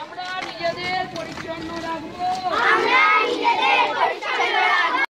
আমরা নিজেদের পরিচ্ছন্ন রাখব।